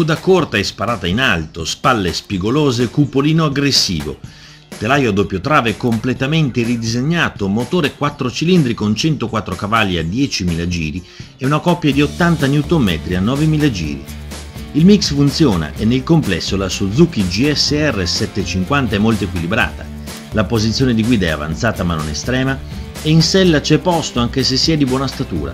coda corta e sparata in alto, spalle spigolose, cupolino aggressivo. Telaio a doppio trave completamente ridisegnato, motore 4 cilindri con 104 cavalli a 10.000 giri e una coppia di 80 Nm a 9.000 giri. Il mix funziona e nel complesso la Suzuki GSR 750 è molto equilibrata. La posizione di guida è avanzata ma non estrema e in sella c'è posto anche se si è di buona statura.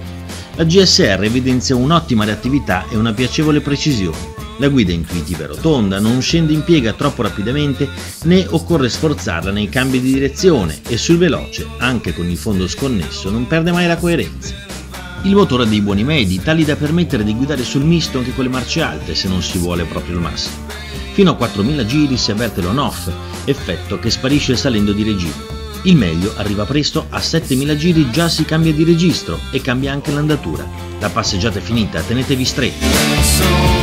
La GSR evidenzia un'ottima reattività e una piacevole precisione. La guida intuitiva e rotonda, non scende in piega troppo rapidamente né occorre sforzarla nei cambi di direzione e sul veloce, anche con il fondo sconnesso, non perde mai la coerenza. Il motore ha dei buoni medi, tali da permettere di guidare sul misto anche con le marce alte se non si vuole proprio il massimo. Fino a 4000 giri si avverte l'on-off, effetto che sparisce salendo di regime. Il meglio arriva presto, a 7000 giri già si cambia di registro e cambia anche l'andatura. La passeggiata è finita, tenetevi stretti.